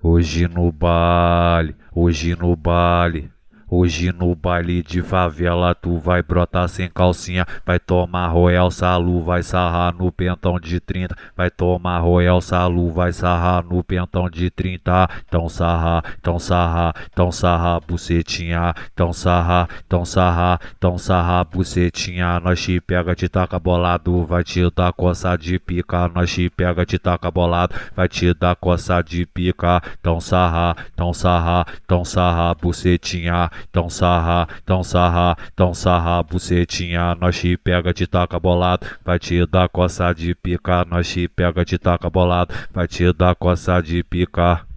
Hoje no baile, hoje no baile. Hoje no baile de favela tu vai brotar sem calcinha, vai tomar Royal Salu, vai sarrar no pentão de 30, vai tomar Royal Salu, vai sarrar no pentão de 30. Então sarra, então sarra, então sarra bucetinha, então sarra, então sarra, então sarra bucetinha, nós te pega te taca bolado, vai te dar coça de pica, nós te pega te taca bolado, vai te dar coça de pica, então sarra, então sarra, então sarra bucetinha então sarra, então sarra, então sarra, bucetinha, nós te pega, te taca bolado, vai te dar coça de pica, nós te pega, te taca bolado, vai te dar coça de pica.